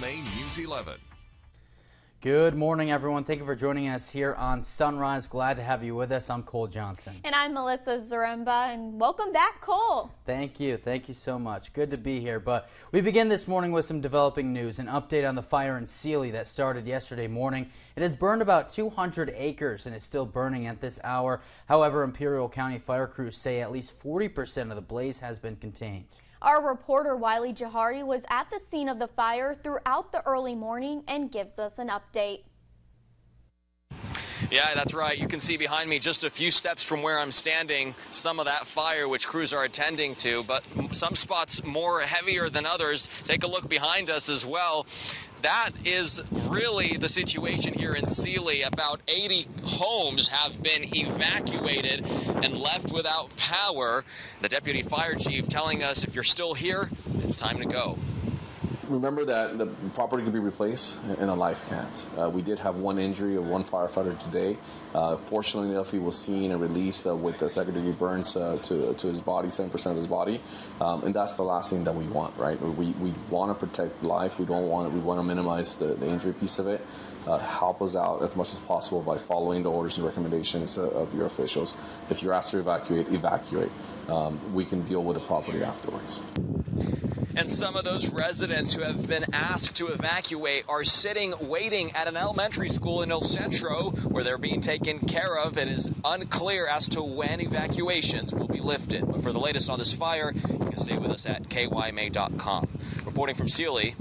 KYMA News 11. Good morning, everyone. Thank you for joining us here on Sunrise. Glad to have you with us. I'm Cole Johnson. And I'm Melissa Zaremba, and welcome back, Cole. Thank you. Thank you so much. Good to be here. But we begin this morning with some developing news. An update on the fire in Seeley that started yesterday morning. It has burned about 200 acres and is still burning at this hour. However, Imperial County fire crews say at least 40% of the blaze has been contained. Our reporter Wiley Jawhary was at the scene of the fire throughout the early morning and gives us an update. Yeah, that's right. You can see behind me just a few steps from where I'm standing some of that fire which crews are attending to, but some spots more heavier than others. Take a look behind us as well. That is really the situation here in Seeley. About 80 homes have been evacuated and left without power. The deputy fire chief telling us if you're still here, it's time to go remember that the property could be replaced and a life can't. Uh, we did have one injury of one firefighter today. Uh, fortunately enough, he was seen and released uh, with the second degree burns uh, to, to his body, 7% of his body. Um, and that's the last thing that we want, right? We, we want to protect life. We don't want we want to minimize the, the injury piece of it. Uh, help us out as much as possible by following the orders and recommendations uh, of your officials. If you're asked to evacuate, evacuate. Um, we can deal with the property afterwards. And some of those residents who have been asked to evacuate are sitting waiting at an elementary school in El Centro where they're being taken care of. It is unclear as to when evacuations will be lifted. But for the latest on this fire, you can stay with us at kyma.com. Reporting from Seeley,